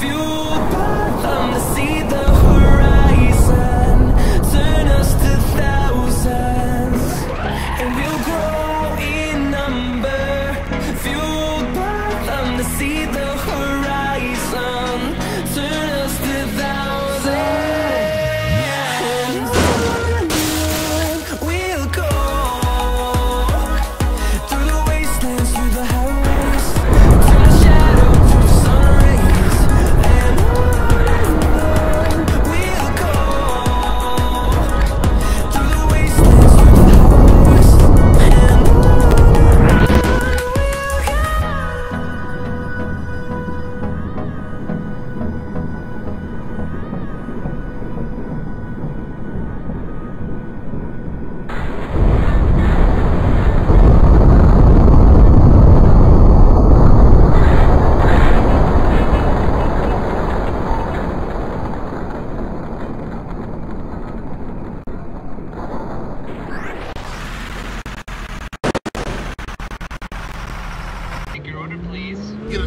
few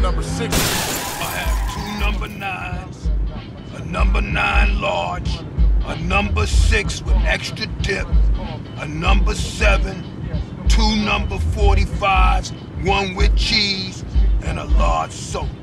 number six. I have two number nines, a number nine large, a number six with extra dip, a number seven, two number 45s, one with cheese, and a large soap.